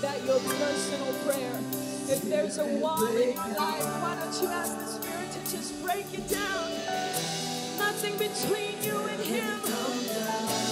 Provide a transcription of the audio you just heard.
that your personal prayer. If there's a wall in your life, why don't you ask the Spirit to just break it down? Nothing between you and Him.